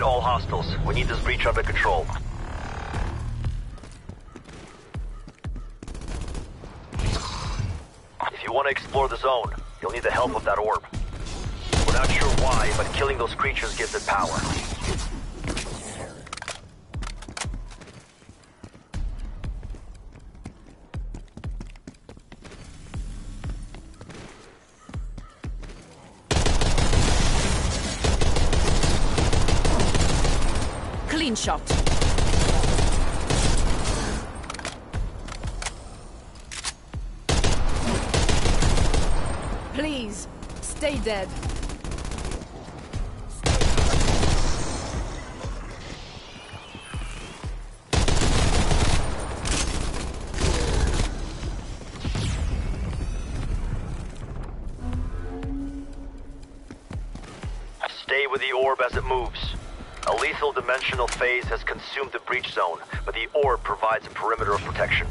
Eliminate all hostiles. We need this breach under control. If you want to explore the zone, you'll need the help of that orb. We're not sure why, but killing those creatures gives it power. Dead. Stay with the orb as it moves. A lethal dimensional phase has consumed the breach zone, but the orb provides a perimeter of protection.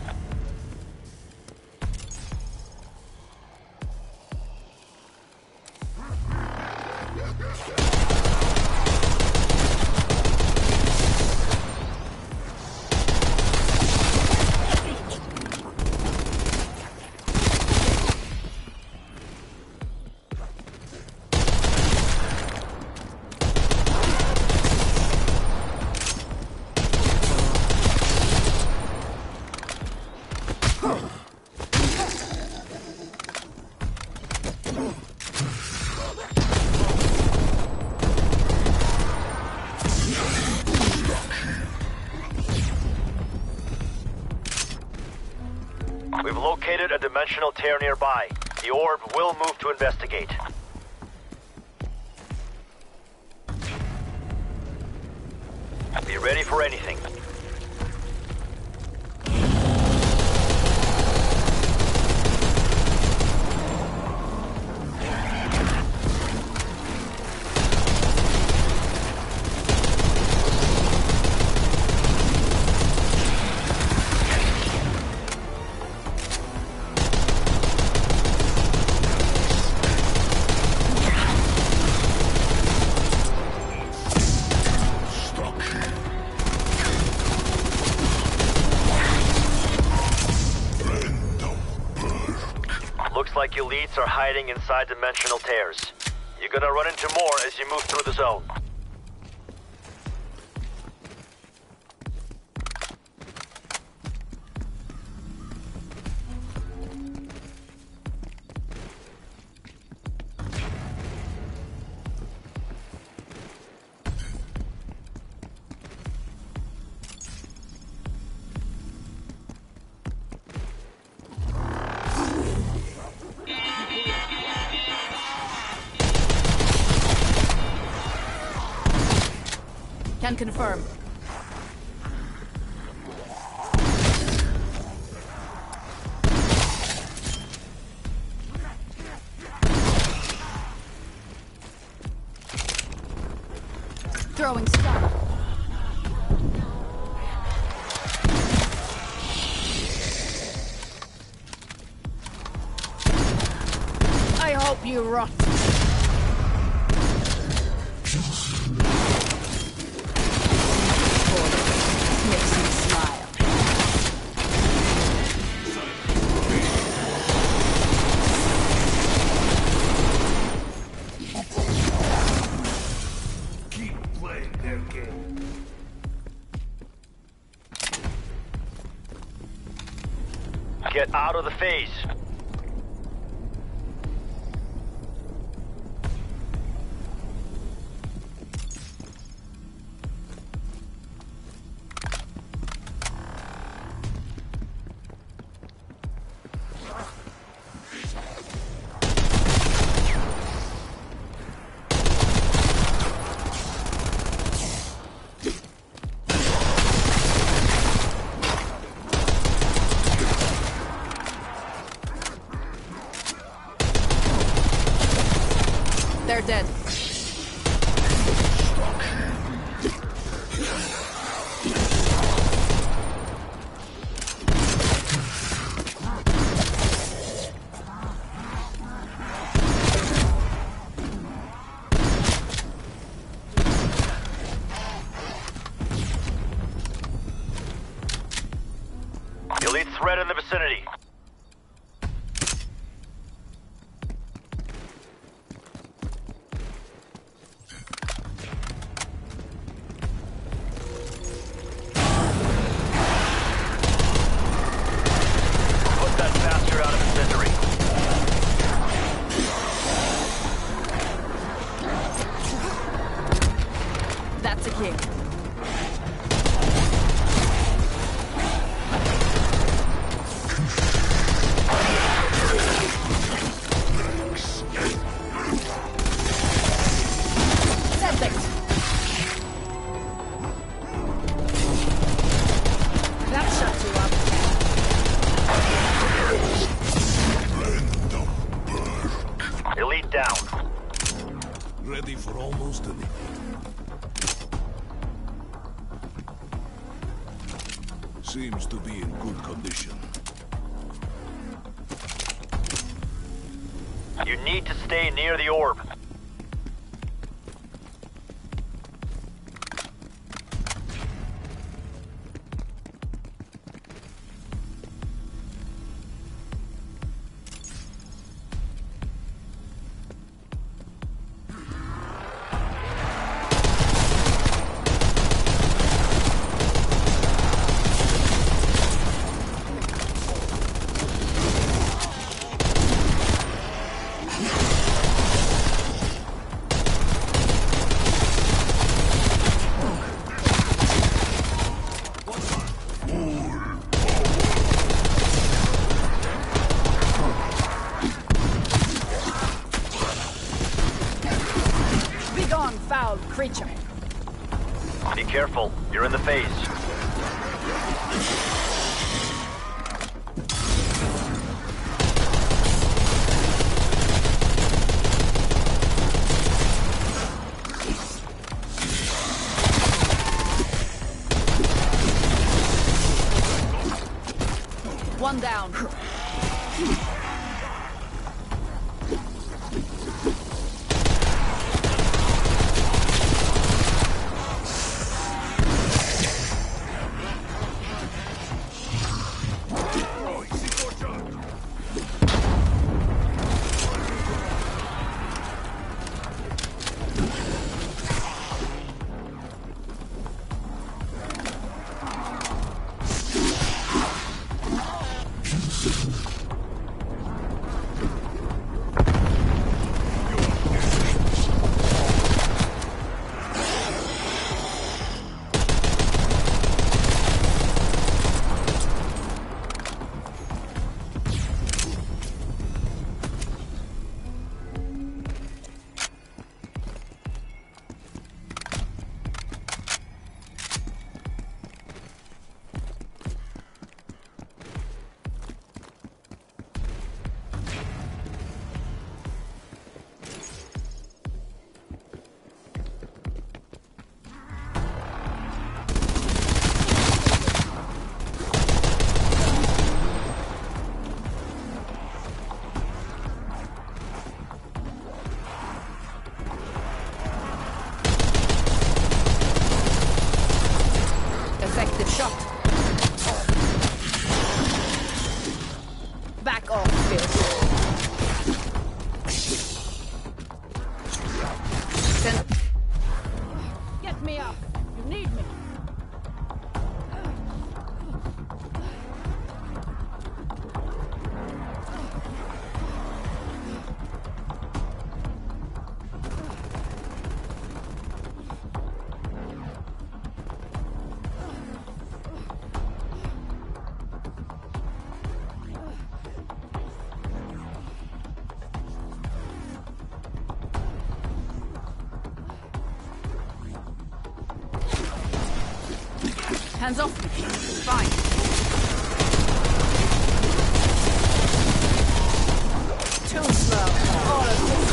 Like elites are hiding inside dimensional tears. You're gonna run into more as you move through the zone. Confirm. threat in the vicinity. Hands off me. Fine. Too slow. All of this.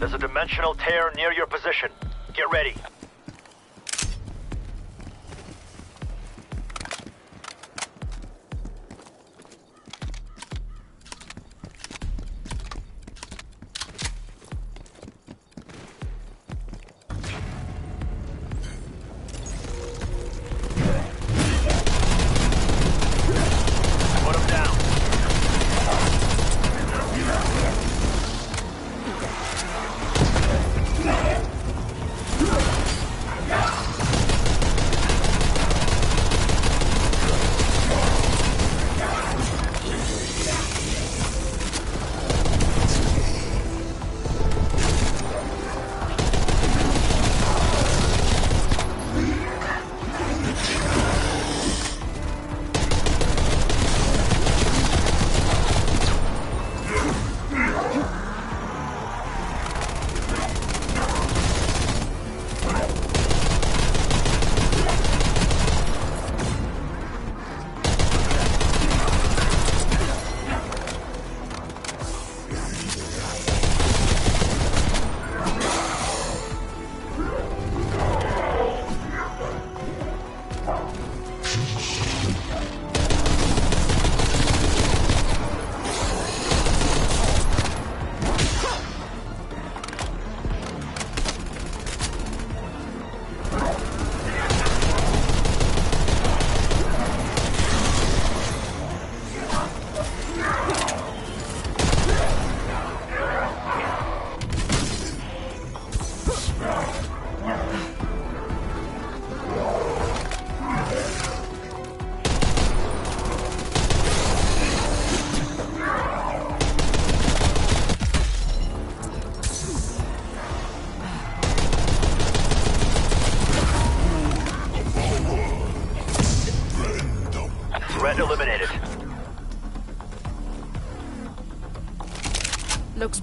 There's a dimensional tear near your position.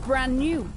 Brand new.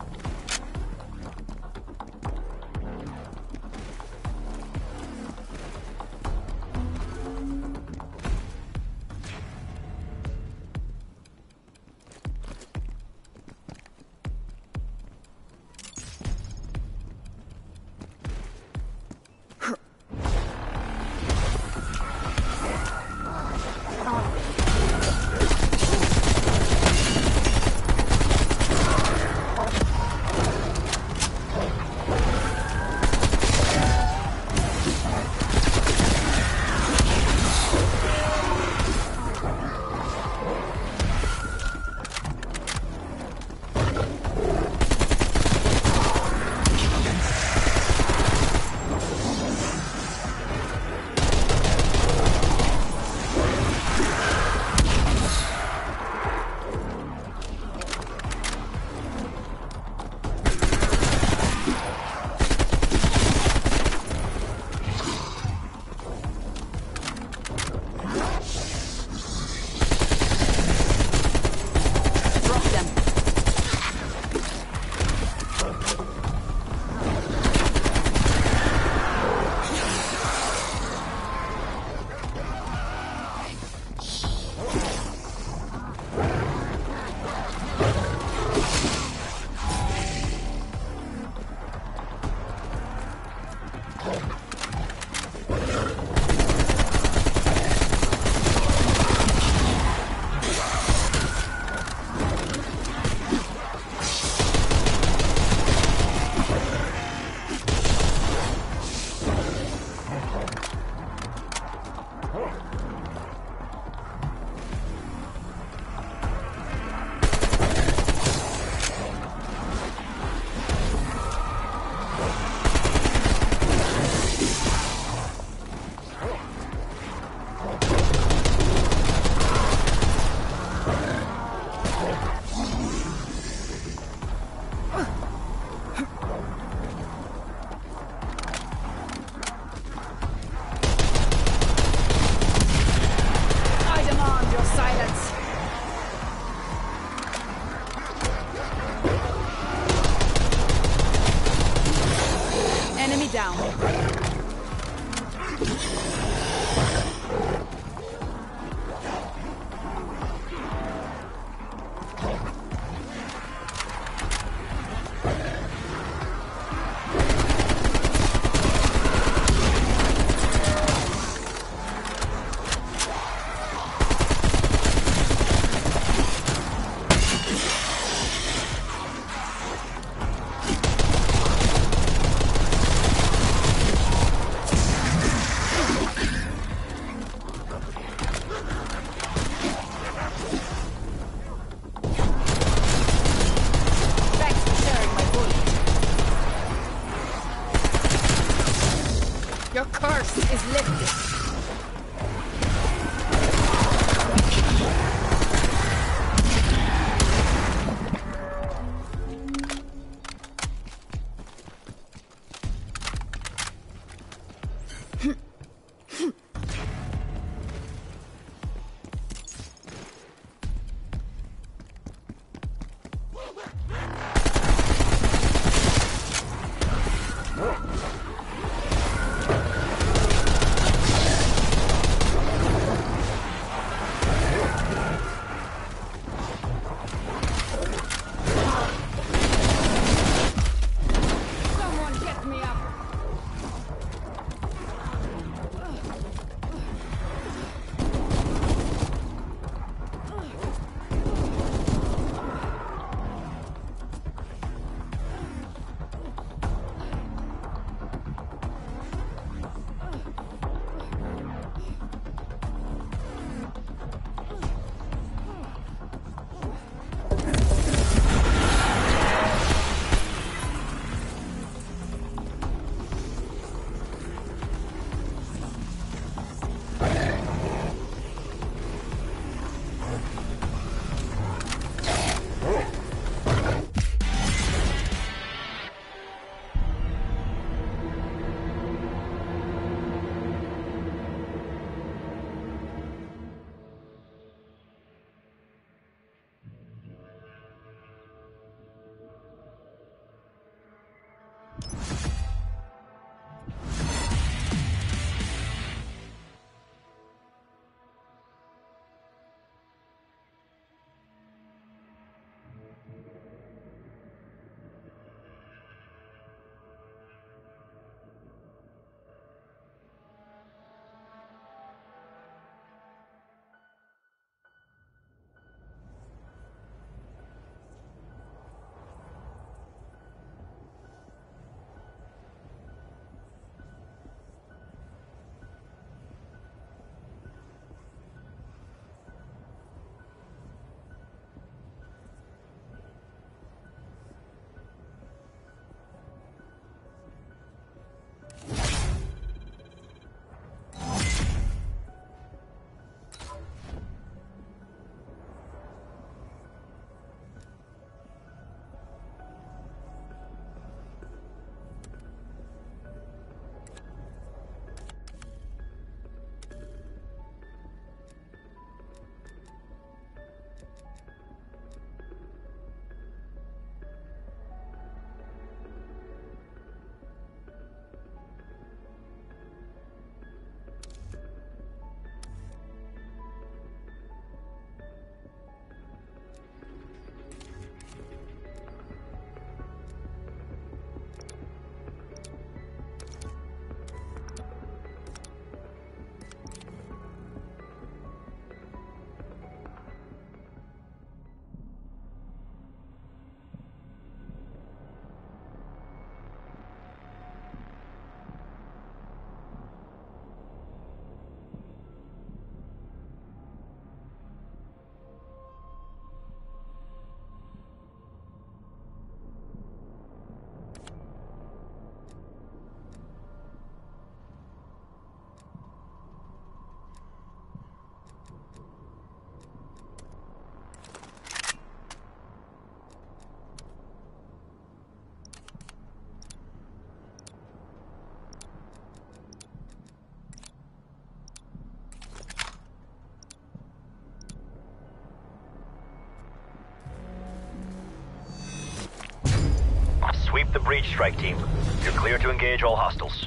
The breach, strike team. You're clear to engage all hostiles.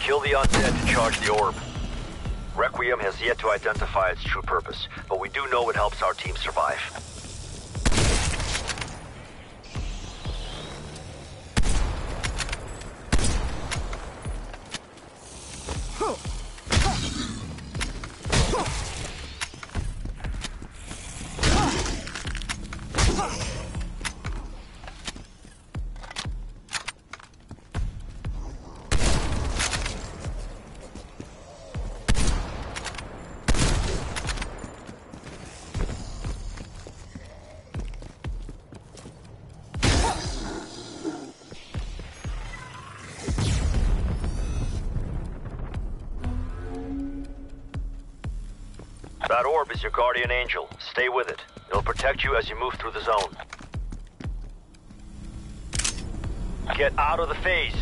Kill the undead to charge the orb. Requiem has yet to identify its true purpose, but we do know it helps our team survive. Your guardian angel. Stay with it. It'll protect you as you move through the zone. Get out of the phase.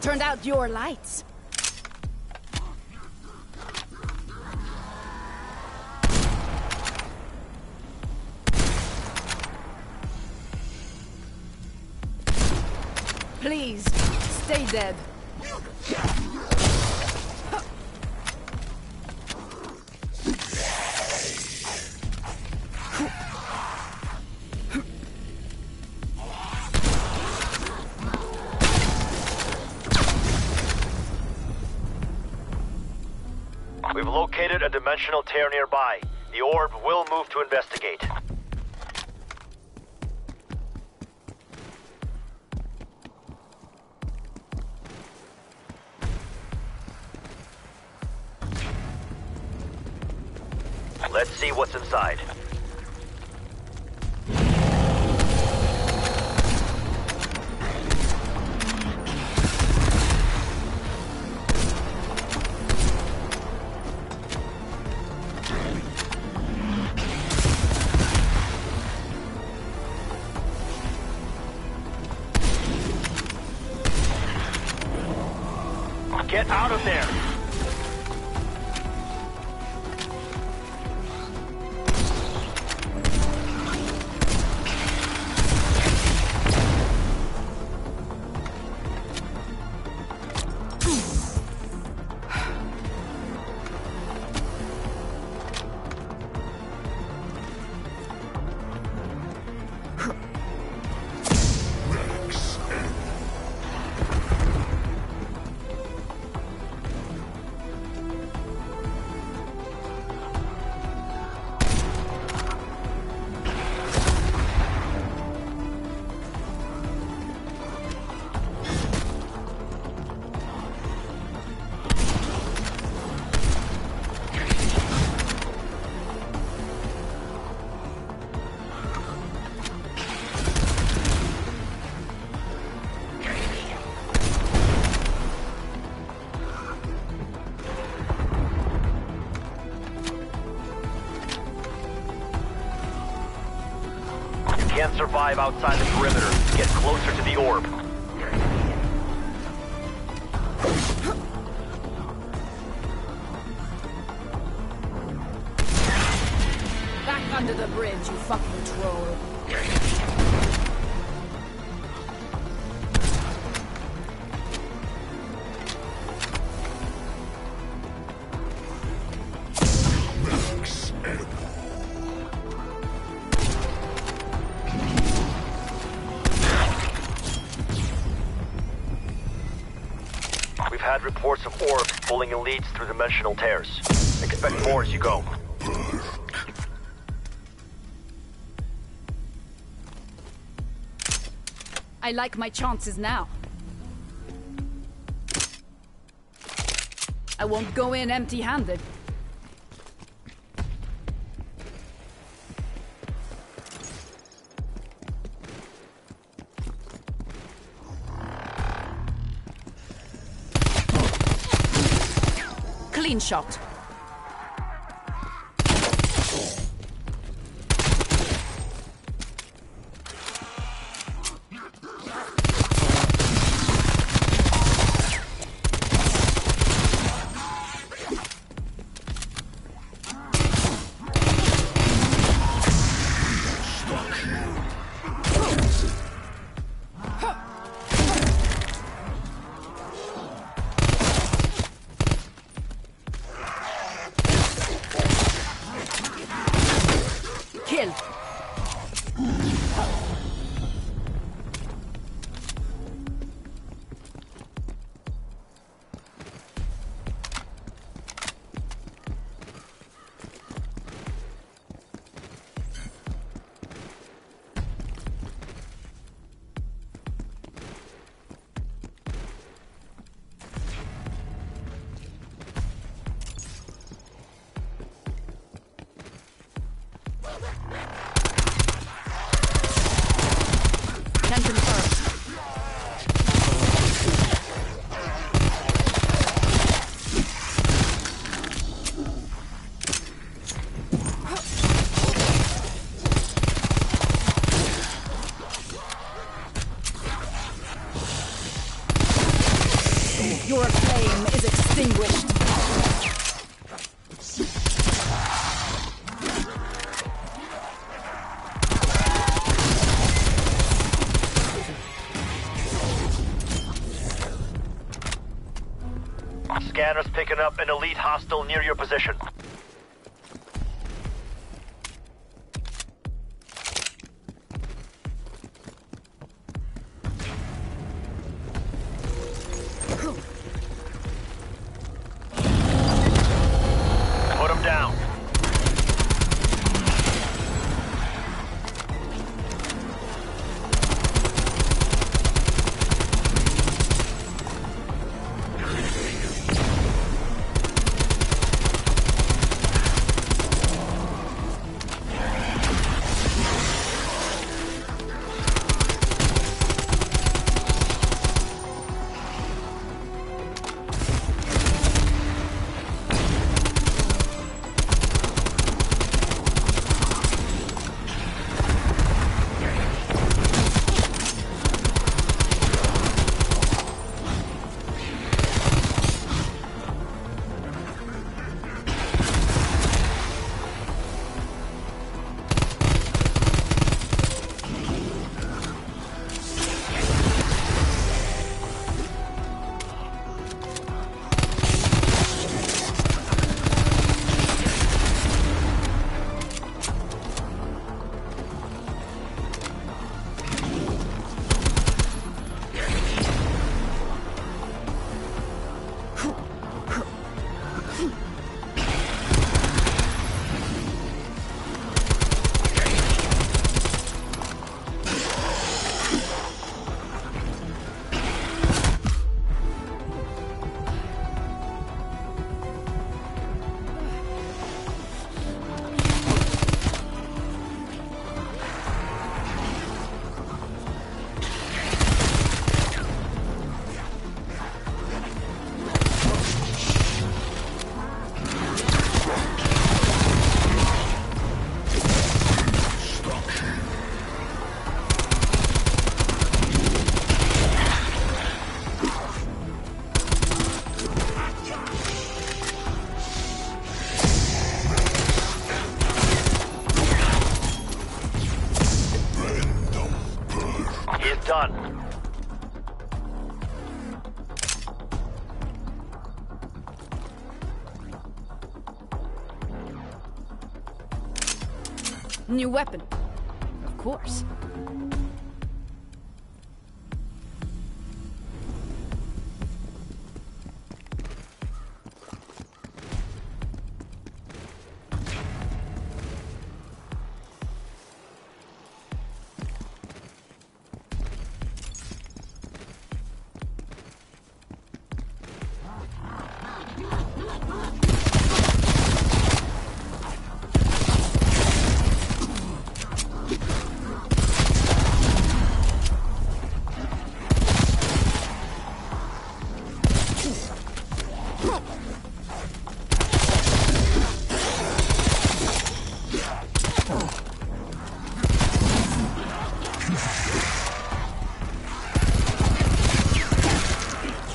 Turned out your lights. Stay dead. We've located a dimensional tear nearby. The orb will move to investigate. Get out of there! Survive outside the dimensional tears. Expect more as you go. I like my chances now. I won't go in empty-handed. Shot. Scanners picking up an elite hostile near your position. New weapon.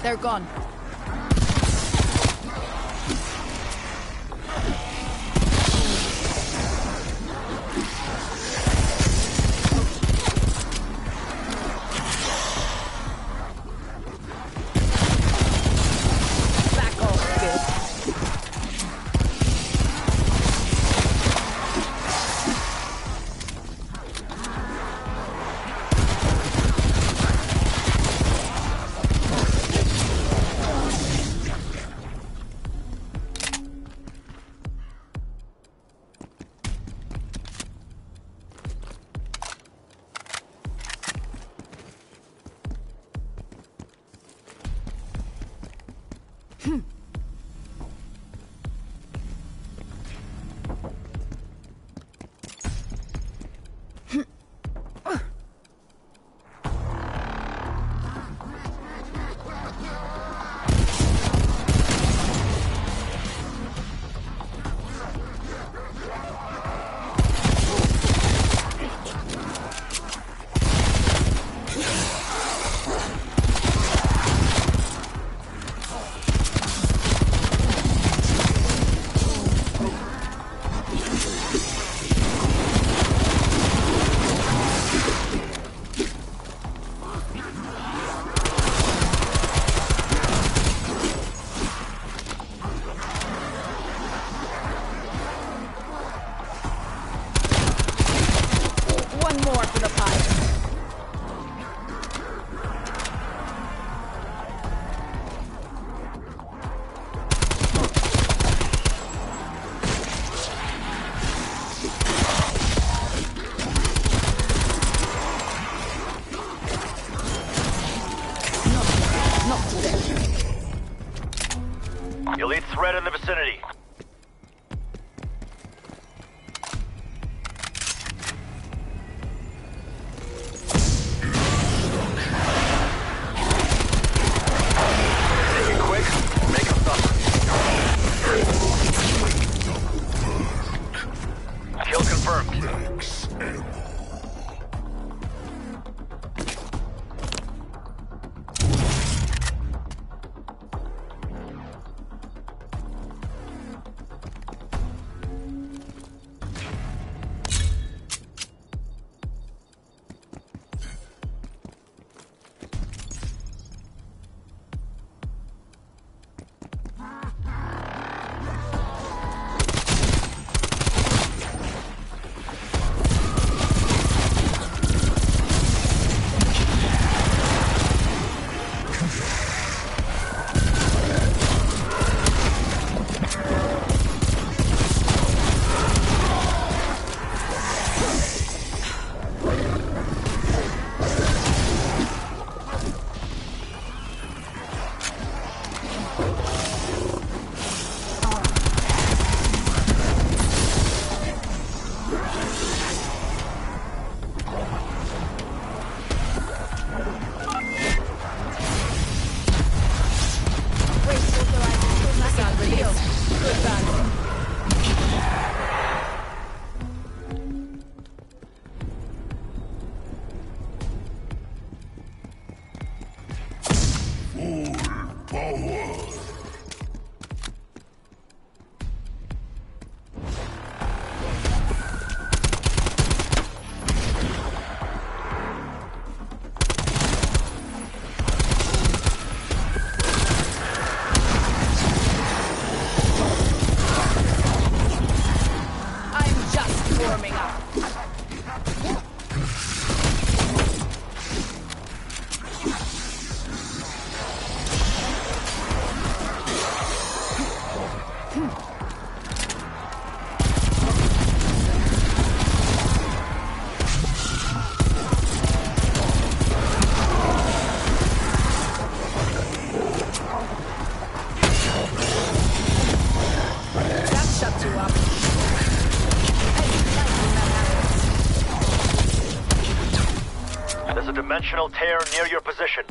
They're gone. Dimensional tear near your position.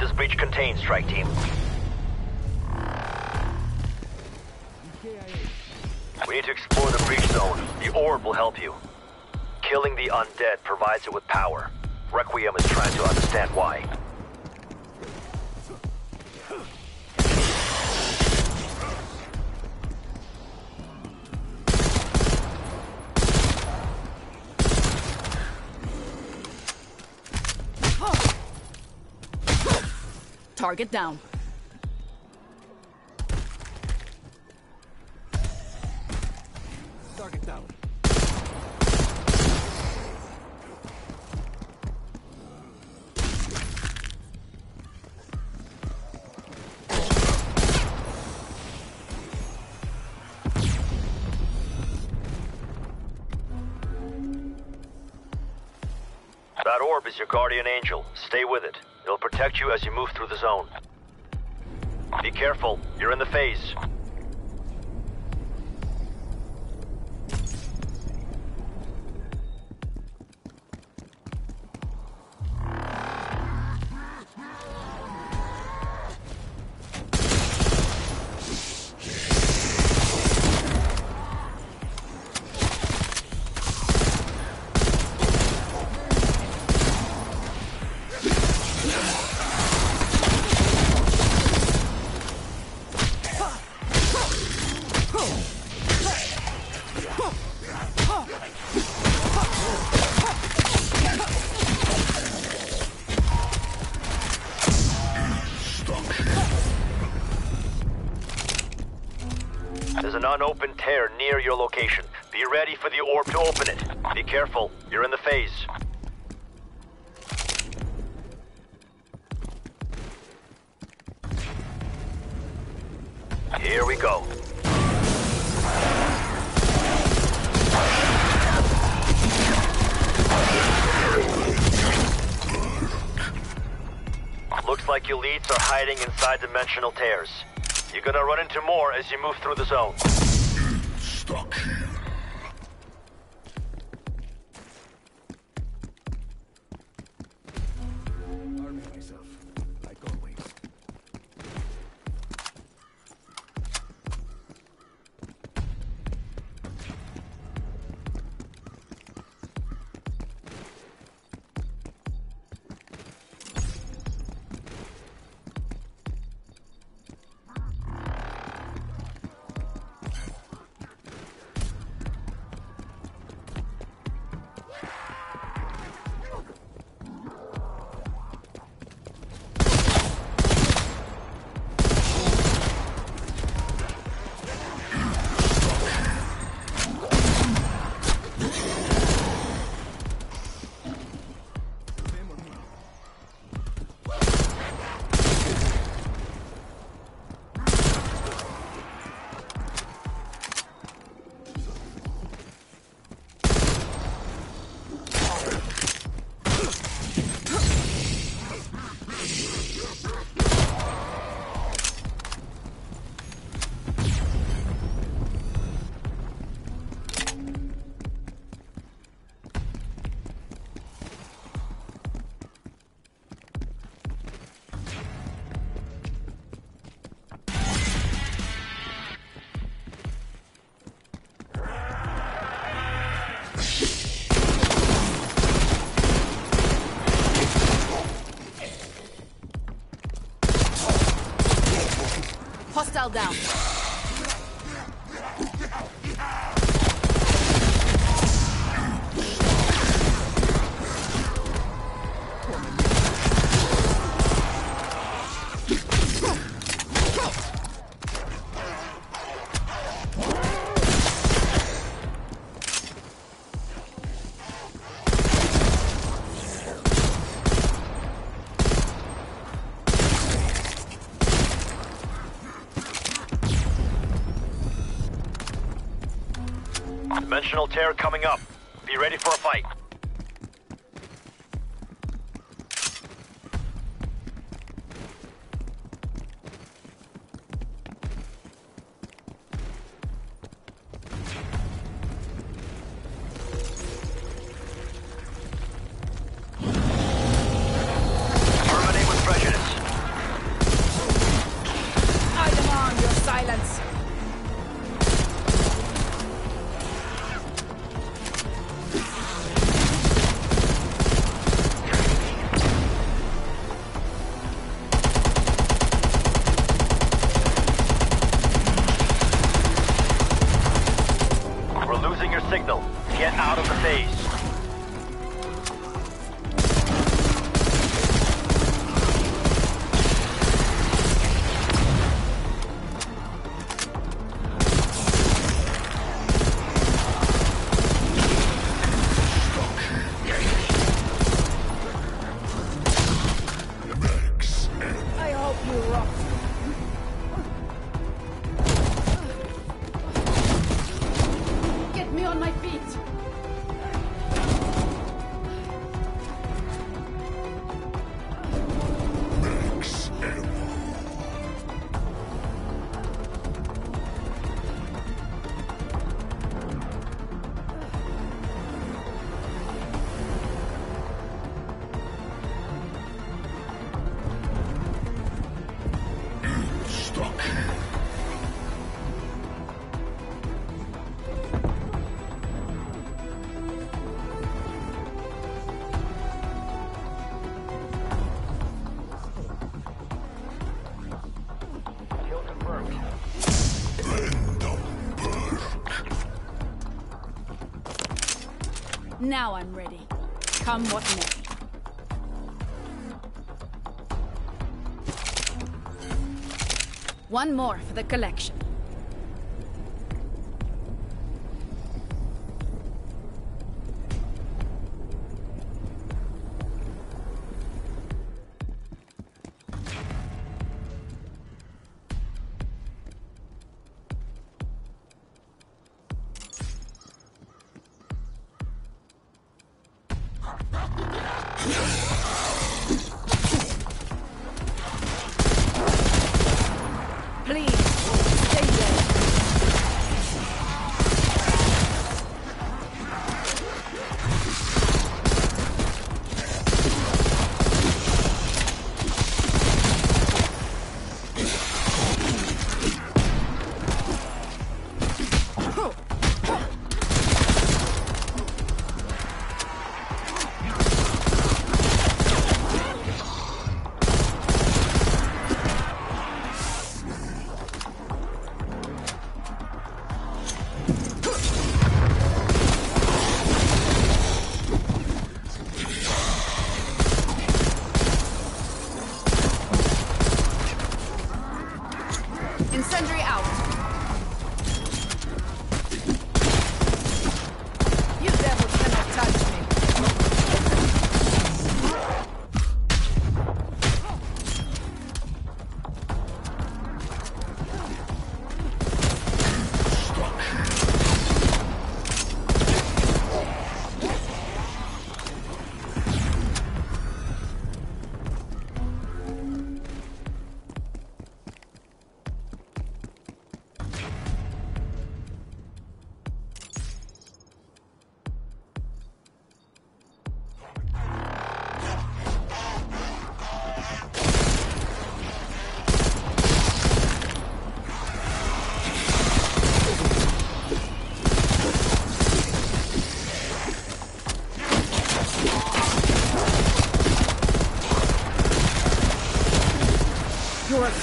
This breach contained, strike team. We need to explore the breach zone. The orb will help you. Killing the undead provides it with power. Requiem is trying to understand why. Target down. Target down. That orb is your guardian angel. Stay with it. Protect you as you move through the zone. Be careful. You're in the phase. Careful. You're in the phase. Here we go. Looks like your leads are hiding inside dimensional tears. You're gonna run into more as you move through the zone. Down. Tear coming up. Now I'm ready. Come what may. One more for the collection.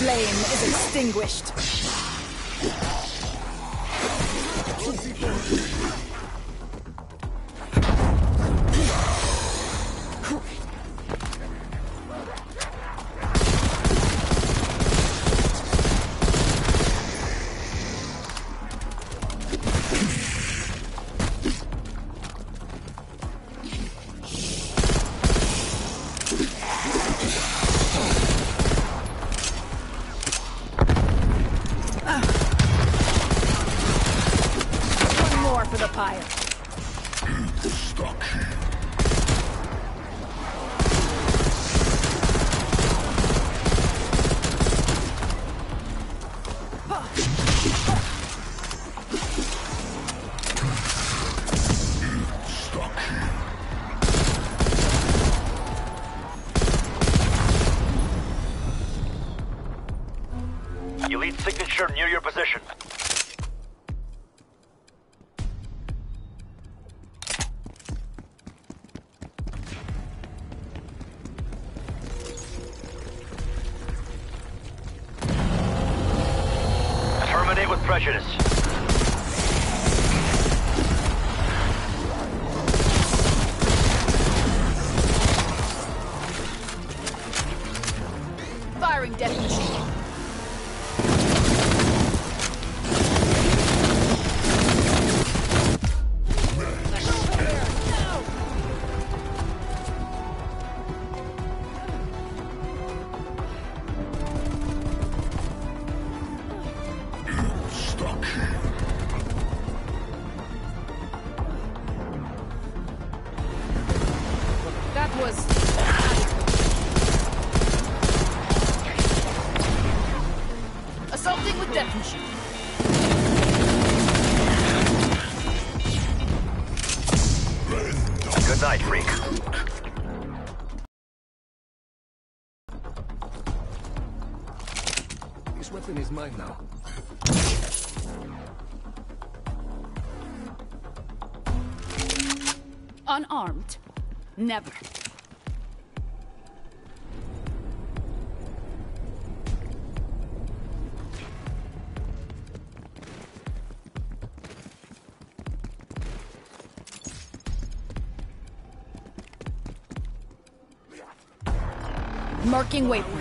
Flame is extinguished. This weapon is mine now. Unarmed. Never. Marking waypoint.